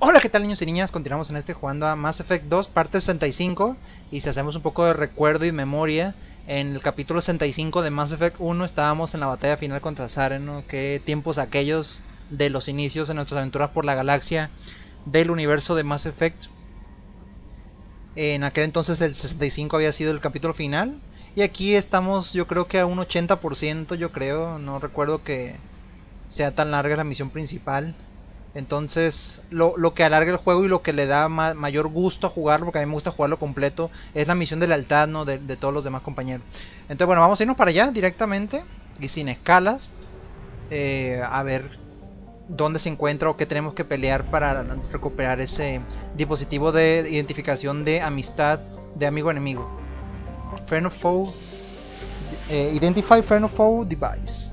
Hola, ¿qué tal niños y niñas? Continuamos en este jugando a Mass Effect 2, parte 65. Y si hacemos un poco de recuerdo y memoria, en el capítulo 65 de Mass Effect 1 estábamos en la batalla final contra Saren, ¿no? Qué tiempos aquellos de los inicios de nuestras aventuras por la galaxia del universo de Mass Effect. En aquel entonces el 65 había sido el capítulo final. Y aquí estamos yo creo que a un 80%, yo creo. No recuerdo que sea tan larga la misión principal. Entonces, lo, lo, que alarga el juego y lo que le da ma mayor gusto a jugarlo, porque a mí me gusta jugarlo completo, es la misión de lealtad de, todos los demás compañeros. Entonces, bueno, vamos a irnos para allá directamente y sin escalas. Eh, a ver dónde se encuentra o qué tenemos que pelear para recuperar ese dispositivo de identificación de amistad de amigo-enemigo. Friend Foe. Eh, identify Friend Foe Device.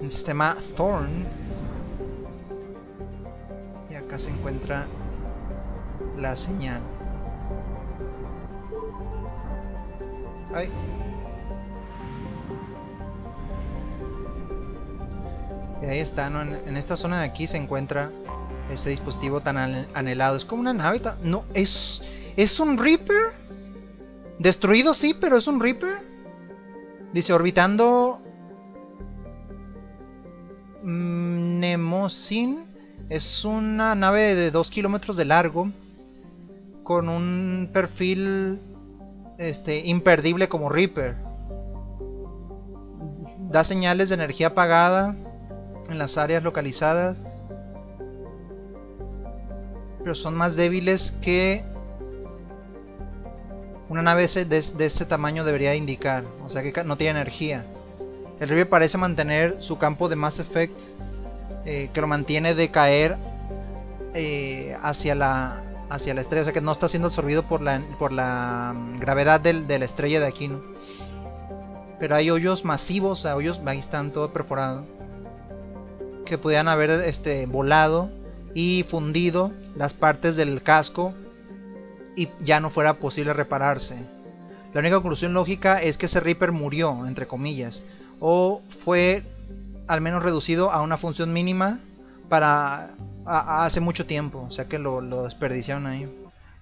El sistema Thorn. Y acá se encuentra la señal. Ay. y ahí está ¿no? en, en, esta zona de aquí se encuentra este dispositivo tan anhelado. Es como una nave no es es un Reaper. Destruido sí pero es un Reaper. Dice orbitando Nemosin es una nave de 2 kilómetros de largo con un perfil este, imperdible como Reaper. Da señales de energía apagada en las áreas localizadas, pero son más débiles que una nave de, de este tamaño debería indicar, o sea que no tiene energía. El Reaper parece mantener su campo de Mass Effect eh, que lo mantiene de caer eh, hacia la hacia la estrella, o sea que no está siendo absorbido por la por la mm, gravedad del, de la estrella de aquí, ¿no? Pero hay hoyos masivos, o hoyos ahí están todo perforado que pudieran haber este volado y fundido las partes del casco y ya no fuera posible repararse. La única conclusión lógica es que ese Reaper murió, entre comillas, o fue al menos reducido a una función mínima para hace mucho tiempo, o sea que lo, desperdiciaron ahí.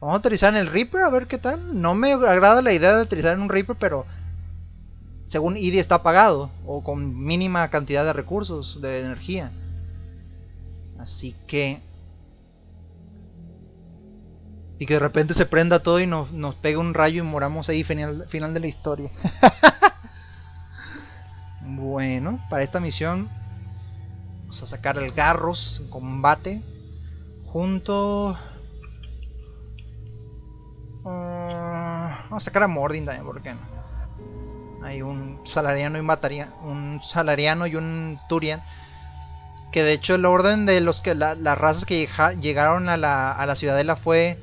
Vamos a utilizar en el Reaper a ver qué tal. No me agrada la idea de utilizar en un Reaper, pero según ID está apagado o con mínima cantidad de recursos de energía. Así que y que de repente se prenda todo y nos, pega un rayo y moramos ahí final, final de la historia. Para esta misión vamos a sacar el Garros en combate junto... Uh, vamos a sacar a Mordin también, ¿por qué no? Hay un salariano y mataría, un salariano y un Turian. Que de hecho el orden de los que la, las razas que llegaron a la, a la ciudadela fue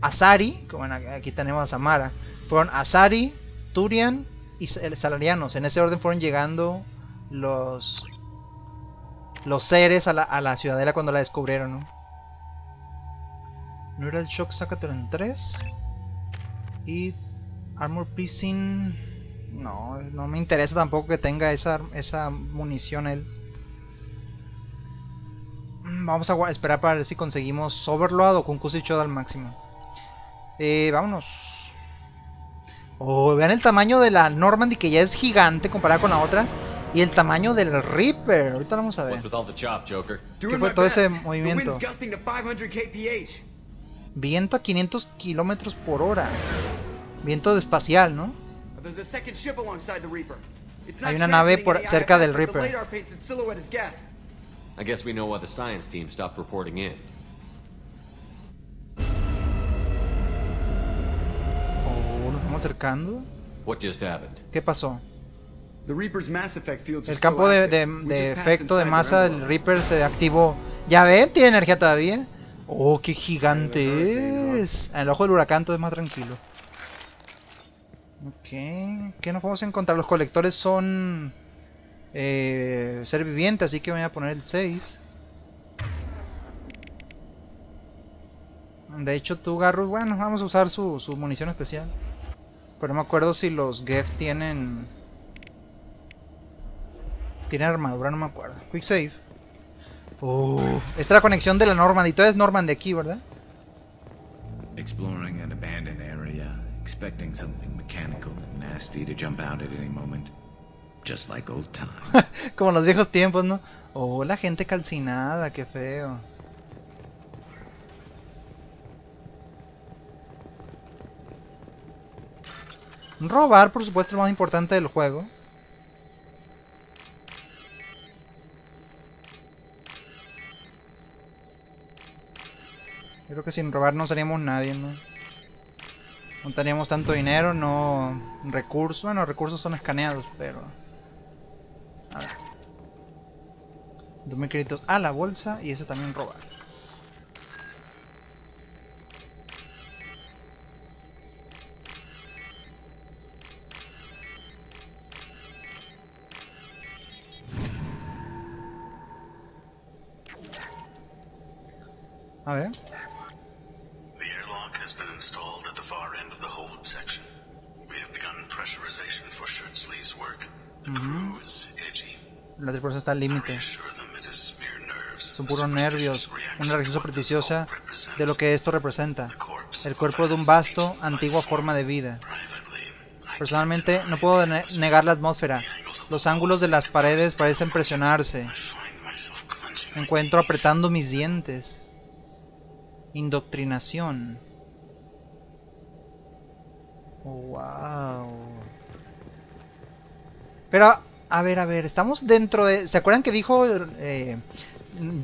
Asari, bueno, aquí tenemos a Samara. Fueron Asari, Turian y salarianos. En ese orden fueron llegando los los seres a la, a la ciudadela cuando la descubrieron. ¿no? ¿No era el Shock Sacatron 3? Y Armor Piecing... No, no me interesa tampoco que tenga esa, esa munición él. Vamos a esperar para ver si conseguimos Overload o Kunkusi al máximo. Eh, vámonos. Oh, vean el tamaño de la Normandy que ya es gigante comparada con la otra. Y el tamaño del Reaper. Ahorita lo vamos a ver. ¿Qué fue todo ese movimiento? Viento a 500 kilómetros por hora. Viento espacial, ¿no? Hay una nave por cerca del Reaper. I guess we know why the science team stopped reporting in. estamos acercando. What just happened? ¿Qué pasó? El campo de, de, de efecto de masa del Reaper se activó. ¿Ya ven? ¿Tiene energía todavía? Oh, qué gigante es. El ojo del huracán todo es más tranquilo. Ok. ¿Qué nos podemos encontrar? Los colectores son... Eh, ser viviente, así que voy a poner el 6. De hecho, tú, Garrus, bueno, vamos a usar su, su munición especial. Pero no me acuerdo si los Geth tienen... Tiene armadura, no me acuerdo. Quick save. Uh, esta es la conexión de la Normandy. Todo es Normandy aquí, ¿verdad? Exploring an abandoned area, expecting something mechanical and nasty to jump out at any moment. Just like old times. Como los viejos tiempos, ¿no? Oh, la gente calcinada, qué feo. Robar, por supuesto, es lo más importante del juego. Creo que sin robar no seríamos nadie, ¿no? No teníamos tanto dinero, no recursos. Bueno, recursos son escaneados, pero... A ver. 2000 créditos a la bolsa y ese también robar. A ver. La tripulación está al límite. Son puros nervios, una reacción supersticiosa de lo que esto representa. El cuerpo de un vasto, antigua forma de vida. Personalmente no puedo ne- negar la atmósfera. Los ángulos de las paredes parecen presionarse. Me encuentro apretando mis dientes. Indoctrinación. Wow. Pero, a ver, a ver, estamos dentro de... ¿Se acuerdan que dijo eh,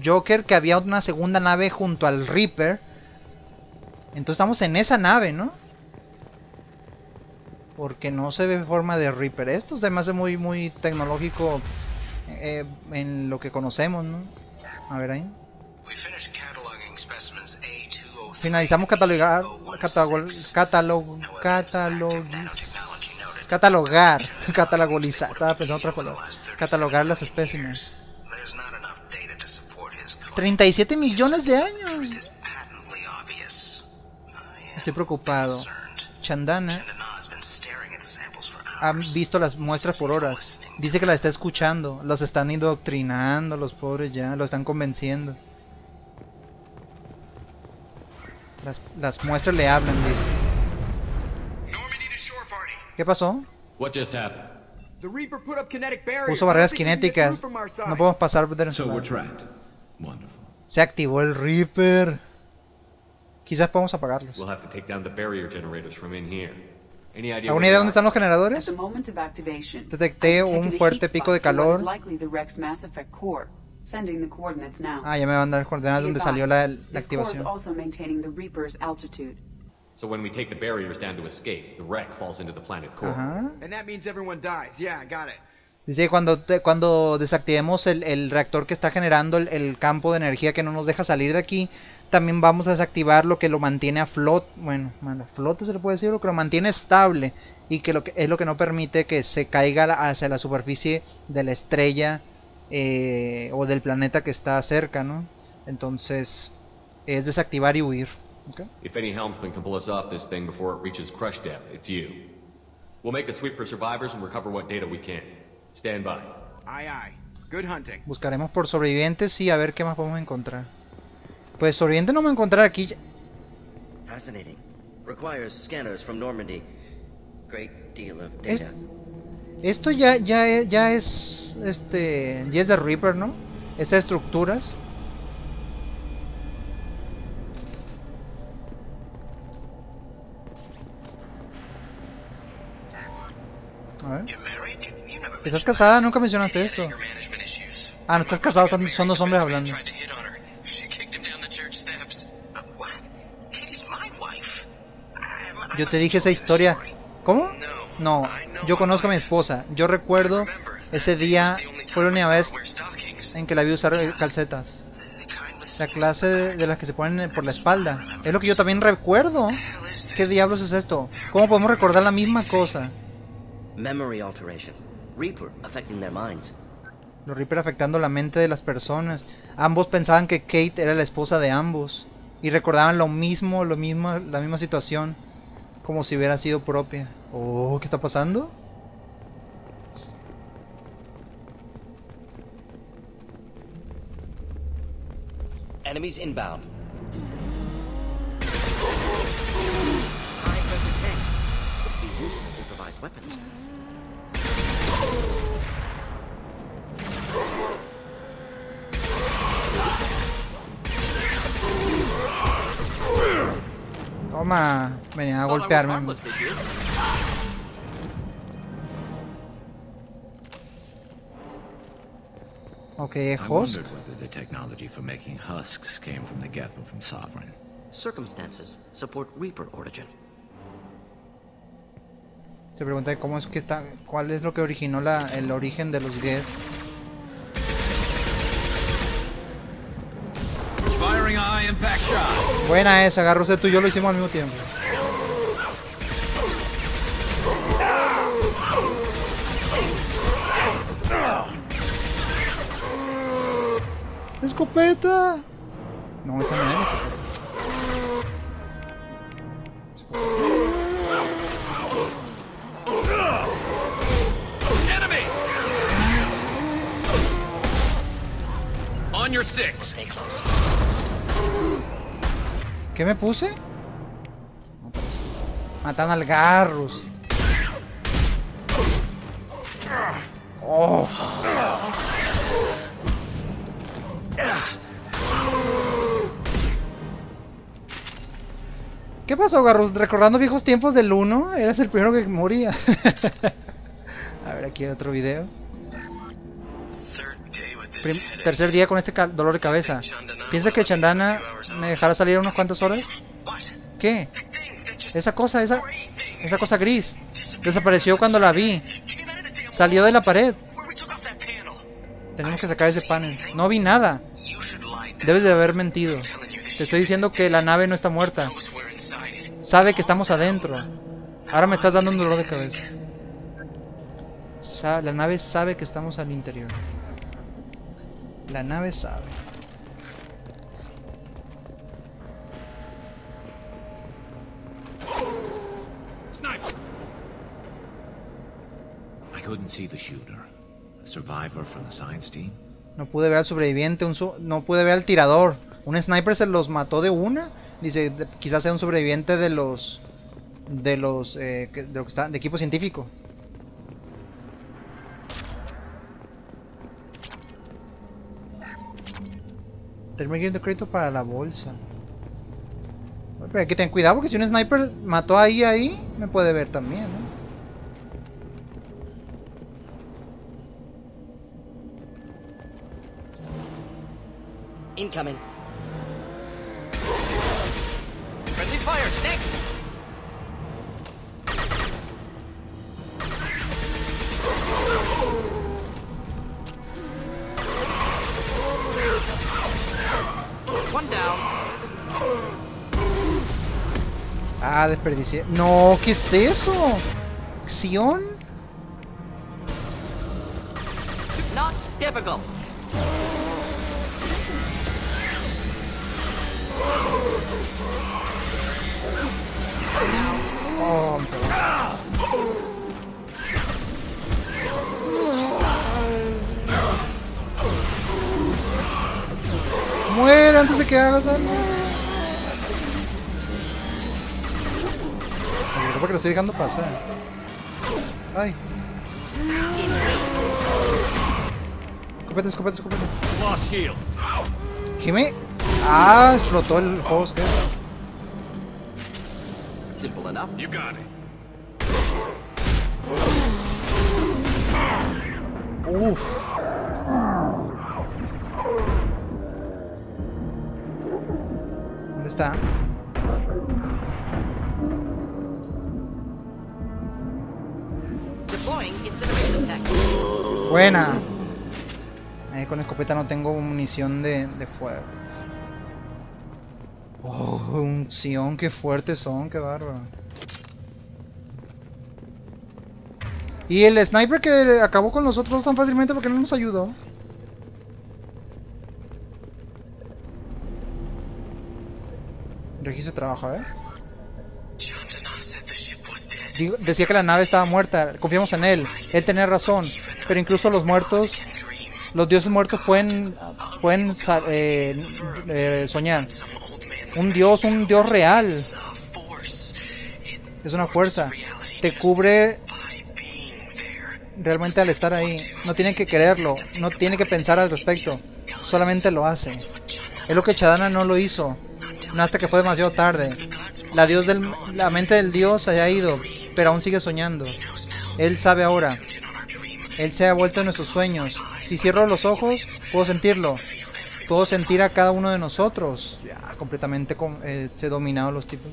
Joker que había una segunda nave junto al Reaper? Entonces estamos en esa nave, ¿no? Porque no se ve forma de Reaper. Esto se me hace muy, muy tecnológico eh, en lo que conocemos, ¿no? A ver ahí. A203 Finalizamos catalogar, catalog, catalog, catalogis- catalogar, catalogizar, estaba pensando otra palabra, catalogar las espécimes. There's not enough data to support his claim. 37 millones de años. Estoy preocupado. Chandana ha visto las muestras por horas. Dice que las está escuchando. Los están indoctrinando, los pobres ya, lo están convenciendo. Las, las muestras le hablan, dice. Kinetic barriers. Puso barreras cinéticas. No podemos pasar de trapped. Wonderful. Se activó el Reaper. Quizás podemos apagarlos. We'll have to take down the barrier generators from in here. Any idea ¿Alguna idea they dónde están los generadores? Detecté un fuerte pico de calor. Ah, ya me van a dar coordenadas donde salió la, la activación. So when we take the barriers down to escape, the wreck falls into the planet core. Ajá. And that means everyone dies. Yeah, I got it. Dice que cuando, te- cuando desactivemos el, el reactor que está generando el, el campo de energía que no nos deja salir de aquí, también vamos a desactivar lo que lo mantiene a flote, bueno, bueno, a flote se le puede decir, lo que lo mantiene estable y que, lo que es lo que no permite que se caiga la- hacia la superficie de la estrella eh, o del planeta que está cerca, ¿no? Entonces es desactivar y huir. ¿Ok? If any helmsman can pull us off this thing before it reaches crush depth, it's you. We'll make a sweep for survivors and recover what data we can. Stand by. Aye, aye. Good hunting. Buscaremos por sobrevivientes y a ver qué más podemos encontrar. Pues sobrevivientes no vamos a encontrar aquí. Fascinating. Requires scanners from Normandy. Great deal of Es- data. Esto ya, ya, ya es este. Ya es de Reaper, ¿no? Estas estructuras. A ver. ¿Estás casada? Nunca mencionaste esto. Ah, no estás casado, son dos hombres hablando. Uh, Yo te dije esa historia. ¿Cómo? No. Yo conozco a mi esposa. Yo recuerdo ese día fue la única vez en que la vi usar eh, calcetas. La clase de, de las que se ponen por la espalda. Es lo que yo también recuerdo. ¿Qué diablos es esto? ¿Cómo podemos recordar la misma cosa? Memory alteration. Reaper affecting their minds. Los Reaper afectando la mente de las personas. Ambos pensaban que Kate era la esposa de ambos. Y recordaban lo mismo, lo mismo, la misma situación. Como si hubiera sido propia. Oh, ¿qué está pasando? Enemies inbound. Eyes over text. Would be useful to improvise weapons. Toma. Venía a golpearme. harmless this year. Ok, I wondered whether the technology for making husks came from the Gethel from Sovereign. Circumstances support Reaper origin. Se pregunta cómo es que está. ¿Cuál es lo que originó la, el origen de los Geth? Firing a high impact shot. Buena esa, Garruse, tú y yo lo hicimos al mismo tiempo. ¡Escopeta! No, esta no es. Enemy! On your six. ¿Qué me puse? Matan al Garrus. Oh. ¿Qué pasó, Garrus? Recordando viejos tiempos del 1, eras el primero que moría. A ver, aquí hay otro video. Prim- tercer día con este dolor de cabeza. ¿Piensa que Chandana me dejará salir unas cuantas horas? ¿Qué? Esa cosa, esa, esa cosa gris. Desapareció cuando la vi. Salió de la pared. Tenemos que sacar ese panel. No vi nada. Debes de haber mentido. Te estoy diciendo que la nave no está muerta. Sabe que estamos adentro. Ahora me estás dando un dolor de cabeza. La nave sabe que estamos al interior. La nave sabe. No pude ver al sobreviviente, un su- no pude ver al tirador. Un sniper se los mató de una. Dice, quizás sea un sobreviviente de los de los eh, de, lo que está, de equipo científico. Terminé de crédito para la bolsa. Pero hay que tener cuidado porque si un sniper mató ahí ahí, me puede ver también, ¿no? Incoming. Friendly fire, stick! One down. Ah, desperdicié. No, ¿qué es eso? ¿Acción? Not difficult. Me. Muere antes de que hagas algo. Ay, porque lo estoy dejando pasar. Ay. Lost shield. ¿Qué me? Ah, explotó el host. Simple enough. You got it. Uf. ¿Dónde está? Buena. Ahí con escopeta no tengo munición de, de fuego. Oh, un Sion, qué fuertes son, qué bárbaro. Y el sniper que acabó con los otros tan fácilmente porque no nos ayudó. Registro de trabajo, ¿eh? Decía que la nave estaba muerta, confiamos en él. Él tenía razón. Pero incluso los muertos. Los dioses muertos pueden, pueden eh, eh, soñar. Un dios, un dios real. Es una fuerza. Te cubre realmente al estar ahí. No tiene que quererlo, no tiene que pensar al respecto. Solamente lo hace. Es lo que Chadana no lo hizo. No hasta que fue demasiado tarde. La, dios del, la mente del dios se ha ido, pero aún sigue soñando. Él sabe ahora. Él se ha vuelto en nuestros sueños. Si cierro los ojos, puedo sentirlo. Puedo sentir a cada uno de nosotros. Ya, completamente com- eh, dominados los tipos.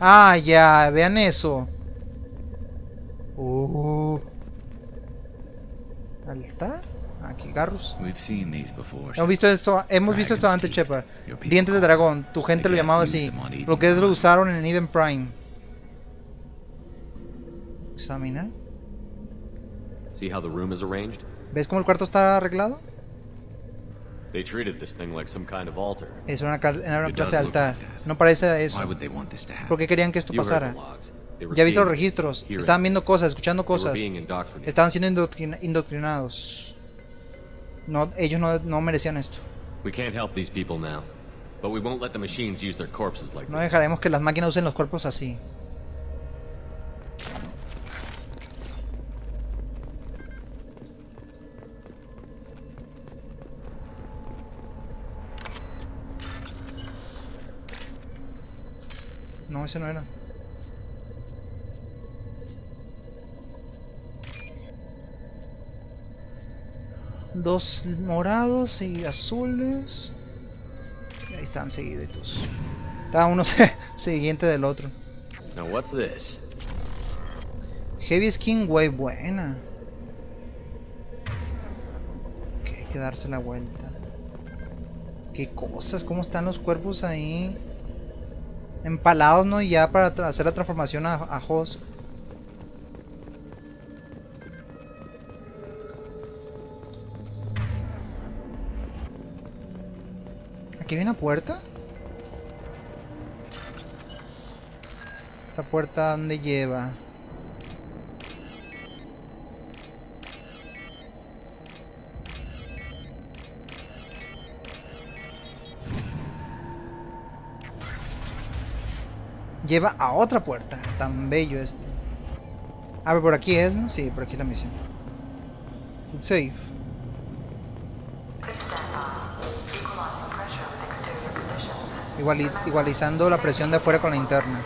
Ah, ya, vean eso. Uh. ¿Altar? Aquí, Garrus. We've seen these before. Hemos visto esto, hemos visto esto antes, Shepard. Dientes de dragón, tu gente lo llamaba así. Lo que es lo usaron en Eden Prime. Examinar. See how the room is arranged? ¿Ves cómo el cuarto está arreglado? They treated this thing like some kind of altar. Es una, una clase de altar. No parece Why eso. would they want this to happen? ¿Por qué querían que esto pasara? Ya he visto los registros. Estaban viendo cosas, escuchando cosas. Estaban siendo indoctrina- indoctrinados. No, ellos no, no merecían esto. We can't help these people now, but we won't let the machines use their corpses like No dejaremos que las máquinas usen los cuerpos así. No, ese no era. Dos morados y azules. Y ahí están seguiditos. Está uno siguiente del otro. Now what's this? Heavy Skin Way, buena. Hay que darse la vuelta. Qué cosas, cómo están los cuerpos ahí. Empalados, ¿no? Y ya para hacer la transformación a, a Hoss. Aquí hay una puerta. Esta puerta, ¿dónde lleva? Lleva a otra puerta. Tan bello esto. A ver, por aquí es, ¿no? Sí, por aquí es la misión. It's safe. Iguali- igualizando la presión de afuera con la interna.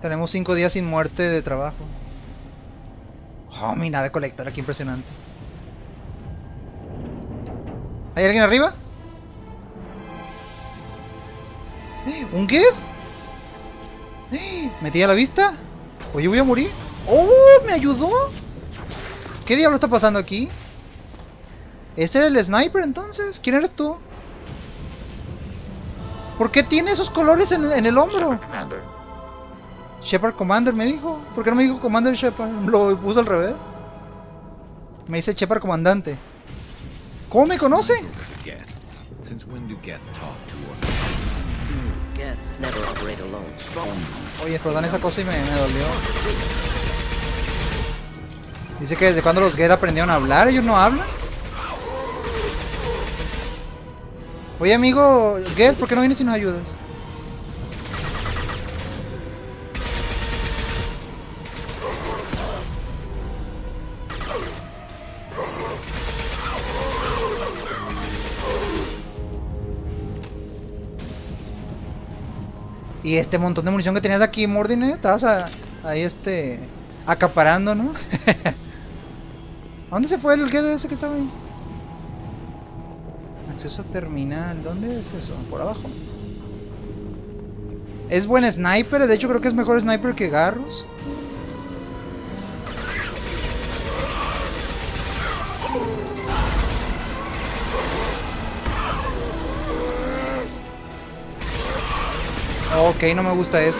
Tenemos 5 días sin muerte de trabajo. Oh, mi nave colectora, qué impresionante. ¿Hay alguien arriba? ¿Un? ¡Eh! ¿Metí a la vista? Oye, voy a morir. ¡Oh! ¿Me ayudó? ¿Qué diablo está pasando aquí? ¿Ese era el sniper entonces? ¿Quién eres tú? ¿Por qué tiene esos colores en, en el hombro? Shepard Commander me dijo. ¿Por qué no me dijo Commander Shepard? Lo puso al revés. Me dice Shepard Comandante. ¿Cómo me conoce? Oye, perdón esa cosa y me, me dolió. Dice que desde cuando los Geth aprendieron a hablar, ellos no hablan. Oye amigo Geth, ¿por qué no vienes y nos ayudas? Y este montón de munición que tenías aquí, Mordin, ¿eh? estabas a- ahí este acaparando, ¿no? ¿A dónde se fue el Geth ese que estaba ahí? Acceso terminal, ¿dónde es eso? Por abajo. Es buen sniper, de hecho creo que es mejor sniper que Garrus. Ok, no me gusta eso.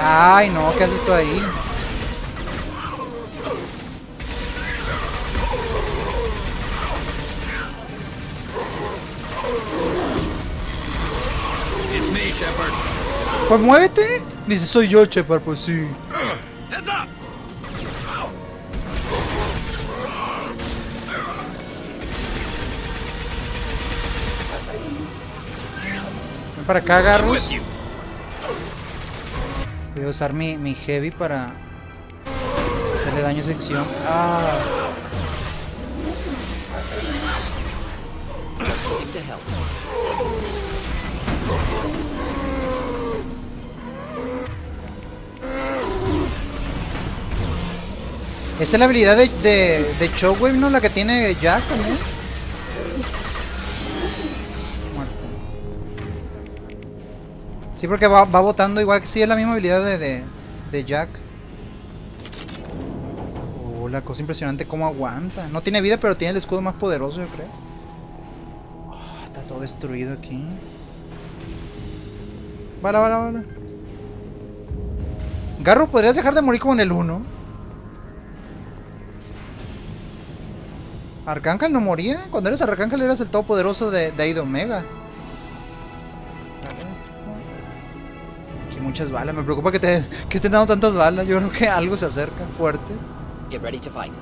Ay, no, ¿qué haces tú ahí? Pues muévete. Dice, soy yo, Shepard, pues sí. Para acá, Garrus. Voy a usar mi, mi heavy para hacerle daño a sección. Ah, esta es la habilidad de, de, de Shockwave, ¿no? La que tiene Jack también. Sí, porque va, va igual que sí, es la misma habilidad de, de, Jack. Oh, la cosa impresionante cómo aguanta. No tiene vida, pero tiene el escudo más poderoso, yo creo. Ah, está todo destruido aquí. Vale, vale, vale. Garro, ¿podrías dejar de morir como en el 1? Arcángel no moría. Cuando eres Arcángel eras el todopoderoso de, de Aid Omega. Muchas balas. Me preocupa que, te, que estén dando tantas balas. Yo creo que algo se acerca fuerte. Get ready to fight.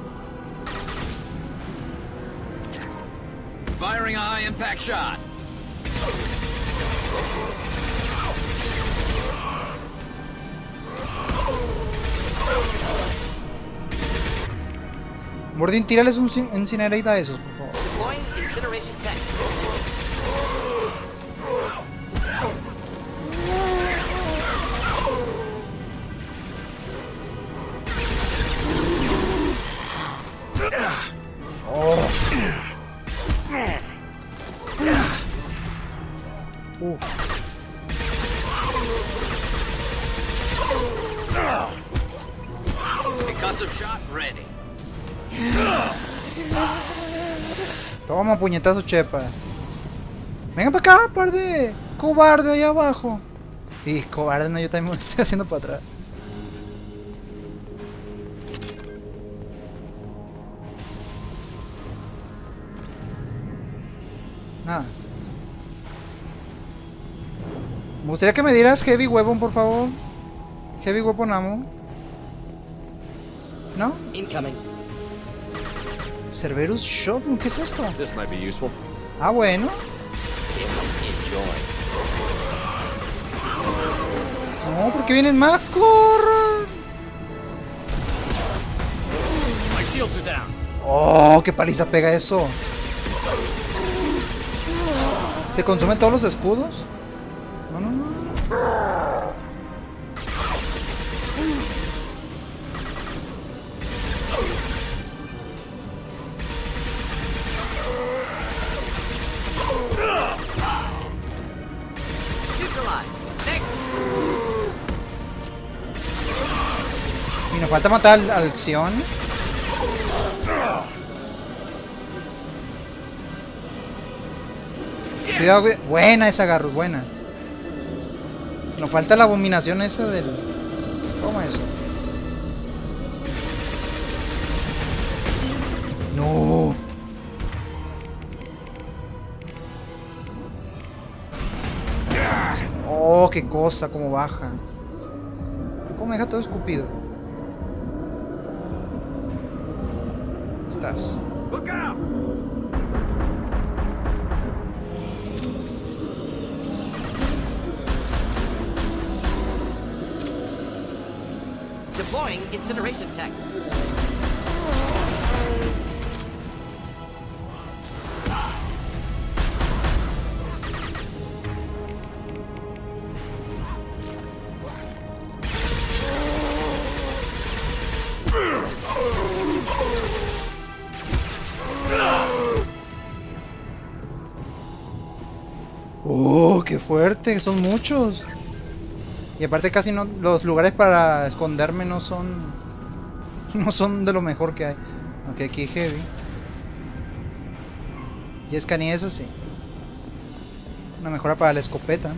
Firing a high impact shot. Mordin, tírales un cin- incinerate a esos, por favor. Puñetazo, chepa. Venga para acá, par de cobarde ahí abajo. Y cobarde, no, yo también estoy haciendo para atrás. Nada. Me gustaría que me dieras Heavy Weapon, por favor. Heavy Weapon Ammo. ¿No? Incoming. Cerberus Shotgun, ¿qué es esto? This might be useful. Ah, bueno. Enjoy. No, porque vienen más. ¡Corran! Oh, qué paliza pega eso. ¿Se consumen todos los escudos? Falta matar al, Xion. Cuidado, cuidado. Buena esa Garrus, buena. Nos falta la abominación esa del... Toma eso. No. Oh, qué cosa, cómo baja. ¿Cómo me deja todo escupido? Look out! Deploying incineration tech. Fuerte, son muchos. Y aparte casi no los lugares para esconderme no son no son de lo mejor que hay. Aunque aquí heavy. Y es es así. Una mejora para la escopeta.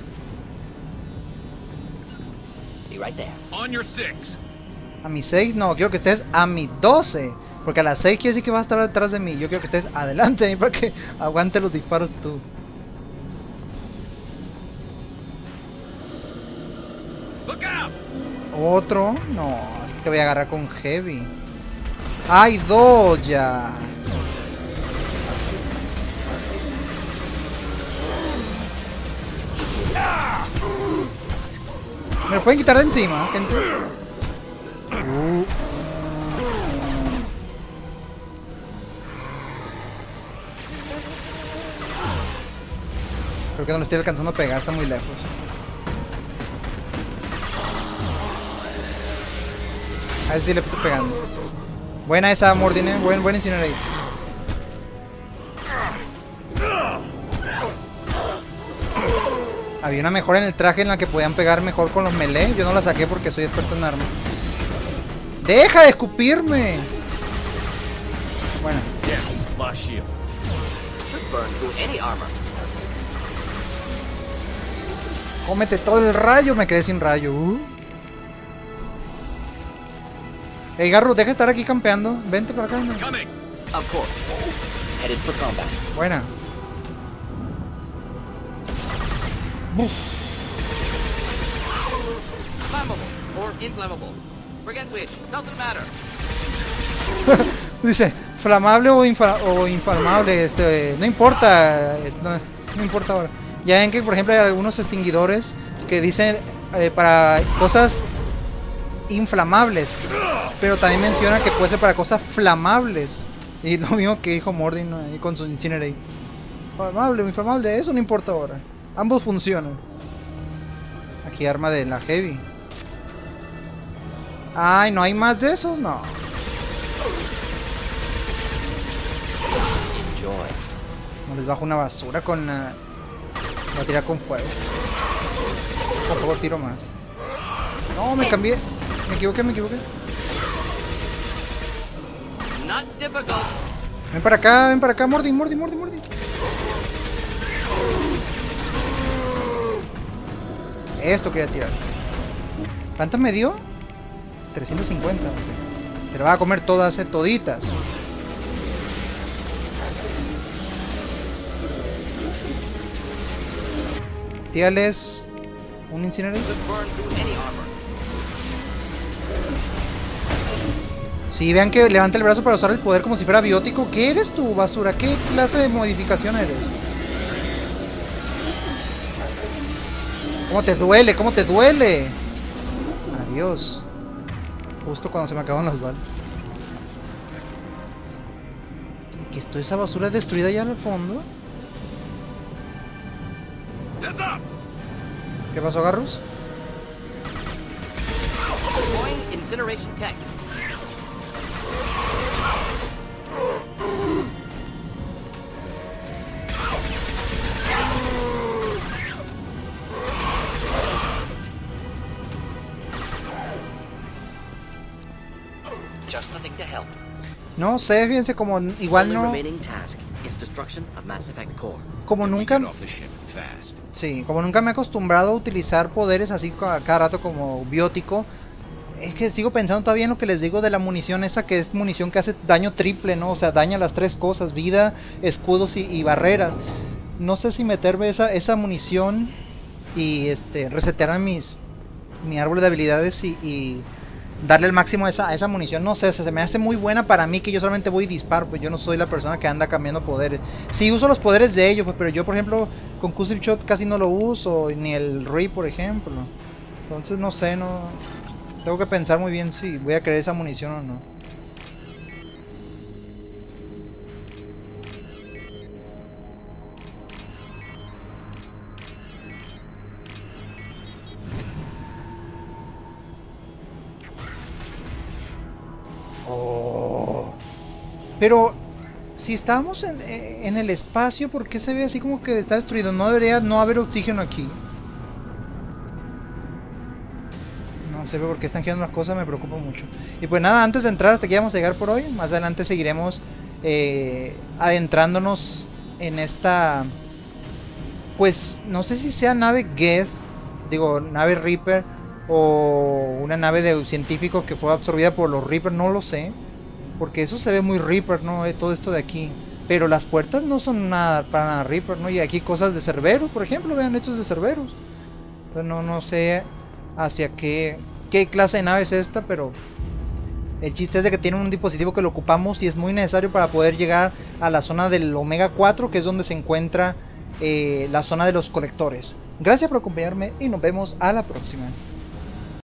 Be right there. On your six. A mi 6 no, quiero que estés a mi 12. Porque a las 6 quiere decir que vas a estar detrás de mí. Yo quiero que estés adelante de mí para que aguante los disparos tú. Otro. No, te voy a agarrar con heavy. ¡Hay dos ya! ¿Me lo pueden quitar de encima, gente? Uh. Creo que no le estoy alcanzando a pegar, está muy lejos. A ver si le estoy pegando. Buena esa, Mordine. Buen, buen Incinerate. Había una mejora en el traje en la que podían pegar mejor con los melee. Yo no la saqué porque soy experto en armas. ¡Deja de escupirme! Bueno, cómete todo el rayo. Me quedé sin rayo. Uh. Ey, Garru, deja de estar aquí campeando. Vente para acá. ¿no? Coming! Of course. Headed for combat. Buena. Uf. Flammable or inflammable. Forget which. Doesn't matter. Dice, flamable o, infa- o inflamable, este, no importa, no importa ahora. Ya ven que, por ejemplo, hay algunos extinguidores que dicen eh, para cosas inflamables, pero también menciona que puede ser para cosas flamables. Y lo mismo que dijo Mordin con su Incinerate. Flamable o inflamable, eso no importa ahora. Ambos funcionan. Aquí arma de la Heavy. Ay, ¿no hay más de esos? No. No les bajo una basura con... ah, Voy a tirar con fuego. Tampoco tiro más. No, me cambié. Me equivoqué, me equivoqué. Ven para acá, ven para acá, Mordi, Mordi, Mordi, Mordi. Esto quería tirar. ¿Cuánto me dio? 350. Te lo va a comer todas, eh, toditas. Tírales un incinerador. Si vean que levanta el brazo para usar el poder como si fuera biótico. ¿Qué eres tú, basura? ¿Qué clase de modificación eres? ¿Cómo te duele? ¿Cómo te duele? Adiós. Justo cuando se me acaban las balas. ¿Que esto esa basura destruida ya al fondo? ¿Qué pasó, Garrus? No sé, fíjense como igual no... Como nunca... Sí, como nunca me he acostumbrado a utilizar poderes así ca- cada rato como biótico, es que sigo pensando todavía en lo que les digo de la munición esa que es munición que hace daño triple, ¿no? O sea, daña las tres cosas, vida, escudos y, y barreras. No sé si meterme esa, esa munición y este resetear a mis mi árbol de habilidades y, y darle el máximo a esa, esa munición. No sé, se me hace muy buena para mí que yo solamente voy y disparo, pues yo no soy la persona que anda cambiando poderes. Sí uso los poderes de ellos, pues, pero yo por ejemplo con Cusive Shot casi no lo uso, ni el Ray por ejemplo. Entonces no sé, no... Tengo que pensar muy bien si voy a querer esa munición o no. Pero si estamos en, en el espacio, ¿por qué se ve así como que está destruido? No debería no haber oxígeno aquí. No sé por qué están girando las cosas, me preocupa mucho. Y pues nada, antes de entrar hasta aquí vamos a llegar por hoy. Más adelante seguiremos eh, adentrándonos en esta... Pues no sé si sea nave Geth, digo, nave Reaper, o una nave de científicos que fue absorbida por los Reaper, no lo sé. Porque eso se ve muy Reaper, ¿no? Eh, Todo esto de aquí. Pero las puertas no son nada para nada Reaper, ¿no? Y aquí cosas de Cerberus, por ejemplo, vean, estos de Cerberus. Entonces no, no sé hacia qué, qué clase de nave es esta, pero el chiste es de que tiene un dispositivo que lo ocupamos y es muy necesario para poder llegar a la zona del Omega 4, que es donde se encuentra eh, la zona de los colectores. Gracias por acompañarme y nos vemos a la próxima.